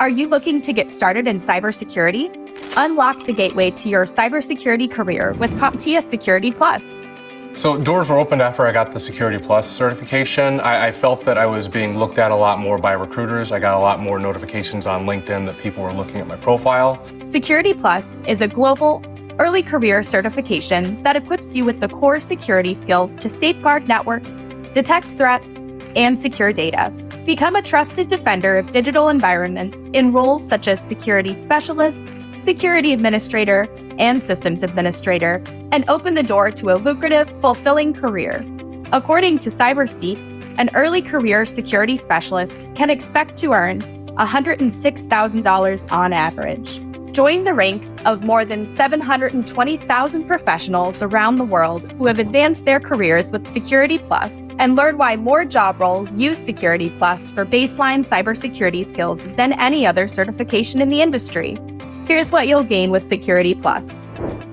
Are you looking to get started in cybersecurity? Unlock the gateway to your cybersecurity career with CompTIA Security Plus. So doors were opened after I got the Security Plus certification. I, I, felt that I was being looked at a lot more by recruiters. I got a lot more notifications on LinkedIn that people were looking at my profile. Security Plus is a global early career certification that equips you with the core security skills to safeguard networks, detect threats, and secure data. Become a trusted defender of digital environments in roles such as security specialist, security administrator, and systems administrator, and open the door to a lucrative, fulfilling career. According to CyberSeek, an early career security specialist can expect to earn $106,000 on average. Join the ranks of more than 720,000 professionals around the world who have advanced their careers with Security Plus and learn why more job roles use Security Plus for baseline cybersecurity skills than any other certification in the industry. Here's what you'll gain with Security Plus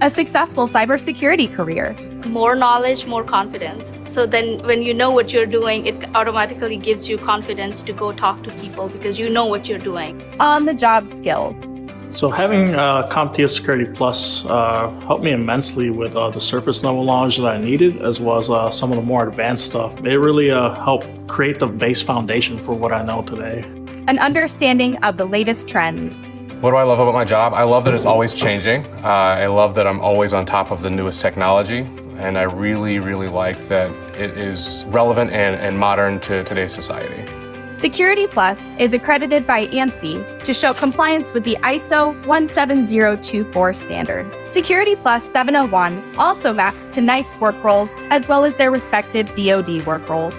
a successful cybersecurity career. More knowledge, more confidence. So then, when you know what you're doing, it automatically gives you confidence to go talk to people because you know what you're doing. On the job skills. So, having uh, CompTIA Security Plus uh, helped me immensely with uh, the surface level knowledge that I needed, as well as uh, some of the more advanced stuff. It really uh, helped create the base foundation for what I know today. An understanding of the latest trends what do I love about my job? I love that it's always changing. Uh, I love that I'm always on top of the newest technology. And I really, really like that it is relevant and, and modern to today's society. Security Plus is accredited by ANSI to show compliance with the ISO 17024 standard. Security Plus 701 also maps to NICE work roles as well as their respective DoD work roles.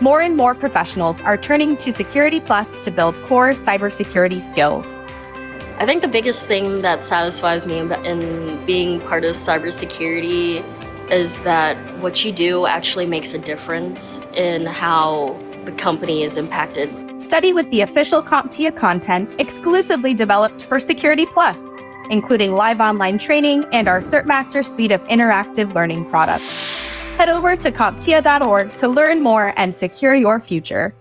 More and more professionals are turning to Security Plus to build core cybersecurity skills. I think the biggest thing that satisfies me in being part of cybersecurity is that what you do actually makes a difference in how the company is impacted. Study with the official CompTIA content exclusively developed for Security Plus, including live online training and our CertMaster suite of interactive learning products. Head over to CompTIA.org to learn more and secure your future.